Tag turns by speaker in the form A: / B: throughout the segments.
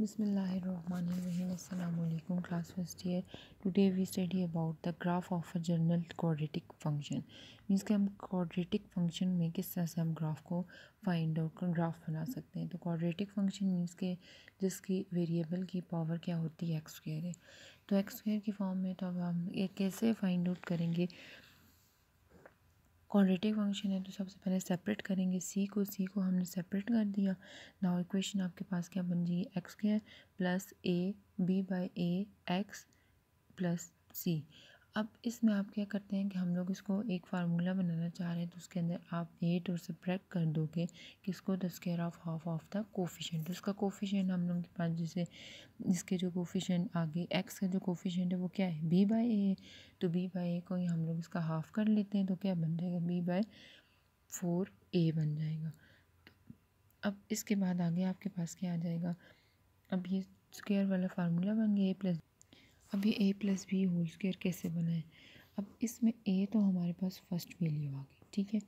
A: बसमिलकुम class first year. Today we study about the graph of a general quadratic function means के हम quadratic function में किस तरह से हम ग्राफ को फाइंड आउट कर ग्राफ बना सकते हैं। तो क्वाड्रेटिक फ़ंक्शन मीन्स के जिसकी वेरिएबल की पावर क्या होती है? एक्स स्क्र है। तो एक्स स्क्र की फॉर्म में तो अब हम ये कैसे फाइंड आउट करेंगे? क्वाड्रेटिक फ़ंक्शन है तो सबसे पहले सेपरेट करेंगे सी को सी को हमने सेपरेट कर दिया। नाउ इक्वेशन आपके पास क्या बन जाएगी? एक्स के plus a b by a x plus c अब इसमें आप क्या करते हैं कि हम लोग इसको एक फार्मूला बनाना चाह रहे हैं तो उसके अंदर आप एट और सब्ट्रैक्ट कर दोगे किसको the square of half of the coefficient उसका कोफिशेंट हम लोग के पास जैसे इसके जो कोफिशेंट आगे एक्स का जो कोफिशेंट है वो क्या है? बी बाई ए तो बी बाई ए को ही हम लोग इसका हाफ़ कर लेते हैं तो क्या बन जाएगा? बी बाई फोर ए बन जाएगा। तो अब इसके बाद आगे आपके पास क्या आ जाएगा? अब ये स्केयर वाला फार्मूला बन गया ए प्लस अब ये a plus b whole square कैसे बनाए? अब इसमें ए तो हमारे पास फ़र्स्ट वैल्यू आ गई, ठीक है?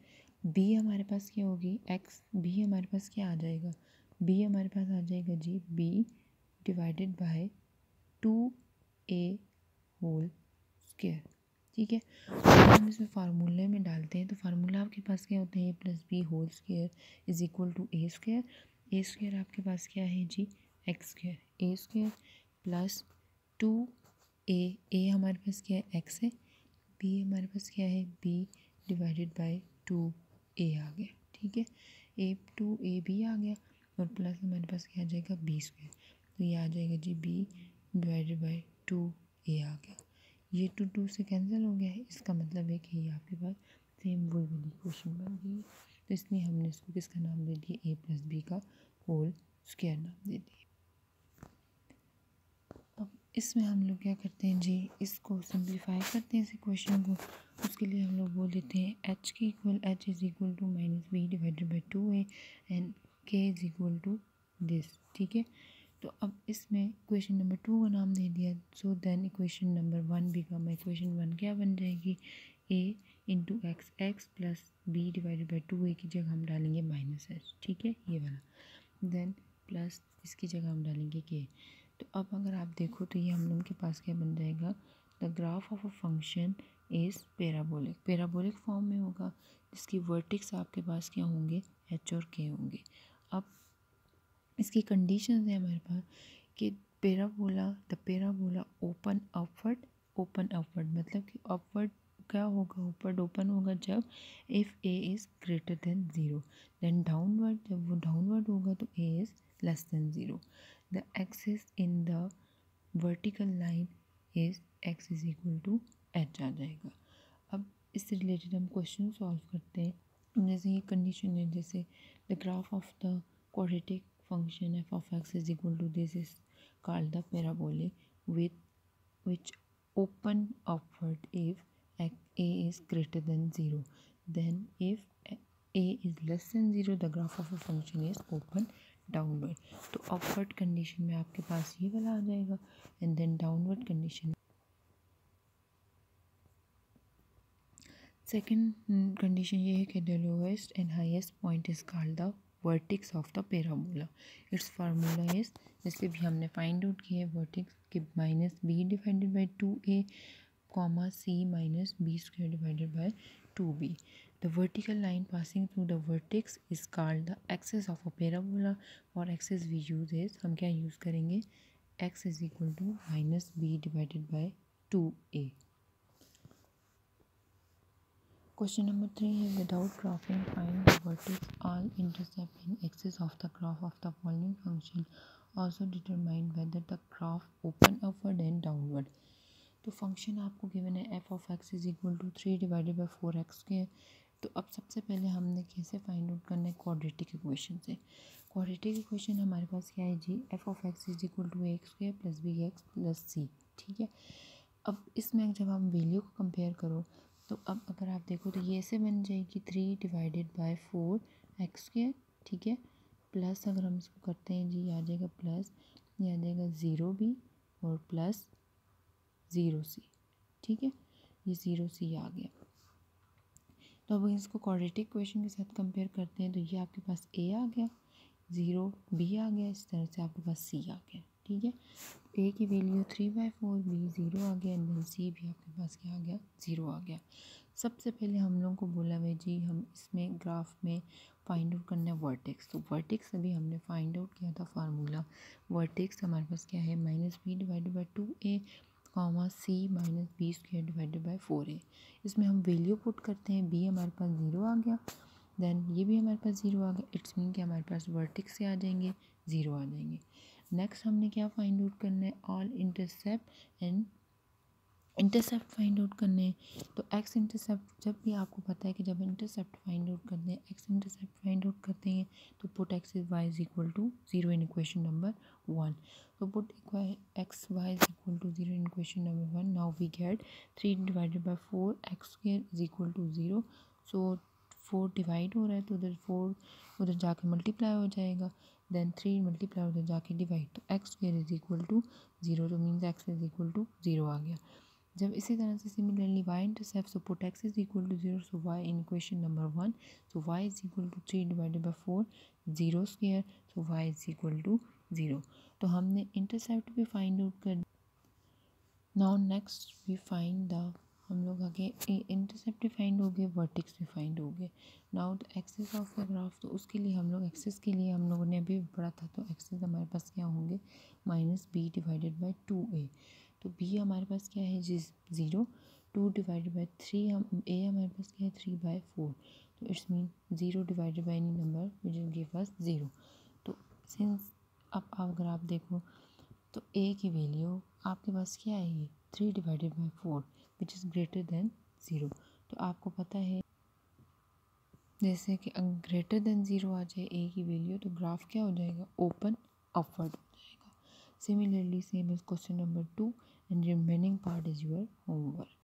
A: बी हमारे पास क्या होगी? एक्स बी हमारे पास क्या आ जाएगा? बी हमारे पास आ जाएगा जी b divided by two a whole square ठीक है? हम इसमें फार्मूले में डालते हैं तो फार्मूला आपके पास क्या होता है? A plus b whole square is equal to a square a square आपके पास क्या है जी? X square a square plus two a a हमारे पास क्या है? एक्स है। बी हमारे पास क्या है? B divided by two a आ गया। ठीक है? ए टू ए बी आ गया और प्लस हमारे पास क्या आ जाएगा? बी स्क्वायर तो ये आ जाएगा जी b divided by two a आ गया। ये टू टू से कैंसिल हो गया है। इसका मतलब है कि ये आपके पास सेम वही वाली क्वेश्चन बन गई है। तो इसलिए हमने इसको किसका नाम दे दिया? ए प्लस बी का होल स्क्वायर नाम दे दिया। इसमें हम लोग क्या करते हैं जी? इसको सिंप्लीफाई करते हैं इस इक्वेशन को। उसके लिए हम लोग बोल देते हैं h k equal h is equal to minus b divided by two a and k is equal to this ठीक है? तो अब इसमें इक्वेशन नंबर टू का नाम दे दिया। So then equation number one become equation one क्या बन जाएगी? A into x x plus b divided by two a की जगह हम डालेंगे माइनस एच ठीक है? ये वाला। देन प्लस इसकी जगह हम डालेंगे के तो अब अगर आप देखो तो ये हम लोग के पास क्या बन जाएगा? The graph of a function is parabolic parabolic form में होगा। जिसकी वर्टिक्स आपके पास क्या होंगे? एच और के होंगे। अब इसकी कंडीशन है हमारे पास कि parabola the parabola open upward open upward मतलब कि अपवर्ड क्या होगा? ऊपर ओपन होगा जब if a is greater than zero then downward जब वो डाउनवर्ड होगा तो a is less than zero the axis in the vertical line is x is equal to h आ जाएगा। अब इससे रिलेटेड हम क्वेश्चन सॉल्व करते हैं। जैसे ये कंडीशन है, जैसे the graph of the quadratic function f of x is equal to this is called the parabola with which open upward if x a is greater than zero then if a is less than zero the graph of a function is open downward तो upward condition में आपके पास ये वाला आ जाएगा and then downward condition second condition ये है कि the lowest and highest point is called the vertex of the parabola its formula is जैसे भी हमने फाइंड आउट किया है वर्टिक्स के minus b divided by two a comma c minus b square divided by two b The vertical line passing through the vertex is called the axis of a parabola. For axis we use is हम क्या use करेंगे x is equal to minus b divided by 2a. Question number three is without graphing find the vertex all intercept axis of the graph of the following function. Also determine whether the graph open upward and downward. तो function आपको given है f of x is equal to three divided by four x के तो अब सबसे पहले हमने कैसे फाइंड आउट करना है क्वाड्रेटिक इक्वेशन से? क्वाड्रेटिक इक्वेशन हमारे पास क्या है जी? F of x is equal to x square plus b x plus c ठीक है? अब इसमें जब हम वैल्यू को कंपेयर करो तो अब अगर आप देखो तो ये ऐसे बन जाएगी three divided by four x square ठीक है? प्लस अगर हम इसको करते हैं जी, आ जाएगा प्लस ये आ जाएगा ज़ीरो बी और प्लस ज़ीरो सी ठीक है? ये ज़ीरो सी आ गया। तो अब इसको क्वाड्रेटिक क्वेश्चन के साथ कंपेयर करते हैं तो ये आपके पास ए आ गया ज़ीरो बी आ गया, इस तरह से आपके पास सी आ गया, ठीक है? ए की value three by four b zero आ गया एंड देन सी भी आपके पास क्या आ गया ज़ीरो आ गया। सबसे पहले हम लोगों को बोला हुआ जी, हम इसमें ग्राफ में फाइंड आउट करना है वर्टेक्स तो वर्टेक्स अभी हमने फाइंड आउट किया था फार्मूला वर्टेक्स हमारे पास क्या है minus b divided by two a comma c minus b square divided by four a इसमें हम वैल्यू पुट करते हैं बी हमारे पास ज़ीरो आ गया। देन ये भी हमारे पास ज़ीरो आ गया। इट्स मीन कि हमारे पास वर्टिक्स से आ जाएँगे ज़ीरो आ जाएँगे। नेक्स्ट हमने क्या फाइंड आउट करना है? All intercept and intercept find out करने तो एक्स इंटरसेप्ट जब भी आपको पता है कि जब इंटरसेप्ट फाइंड आउट करते हैं एक्स इंटरसेप्ट फाइंड आउट करते हैं तो put x is y is equal to zero in equation number one तो put x y is equal to zero in equation number one now we get three divided by four x square is equal to zero so four divide हो रहा है तो उधर four उधर जाके multiply हो जाएगा देन थ्री मल्टीप्लाई उधर जाके डिवाइड तो x square is equal to zero तो means x is equal to zero आ गया। जब इसी तरह से similarly y intercept so put x is equal to zero so y in question number one so y is equal to three divided by four zero square so y is equal to zero तो हमने intercept भी find out कर now next we find the हम लोग आगे intercept find हो गए vertices भी फाइंड हो गए। Now the axis of the graph तो उसके लिए हम लोग एक्सेस के लिए हम लोगों ने अभी पढ़ा था तो एक्सेस हमारे पास क्या होंगे? Minus b divided by two a तो बी हमारे पास क्या है? जिस zero two divided by three हम ए हमारे पास क्या है? थ्री बाई फोर तो it's mean zero divided by any number which is give us zero तो सिंस अब अगर आप देखो तो ए की वैल्यू आपके पास क्या ये three divided by four which is greater than zero तो आपको पता है, जैसे कि ग्रेटर देन ज़ीरो आ जाए ए की वैल्यू तो ग्राफ क्या हो जाएगा? ओपन अपवर्ड हो जाएगा. Similarly same is question number two and remaining part is your homework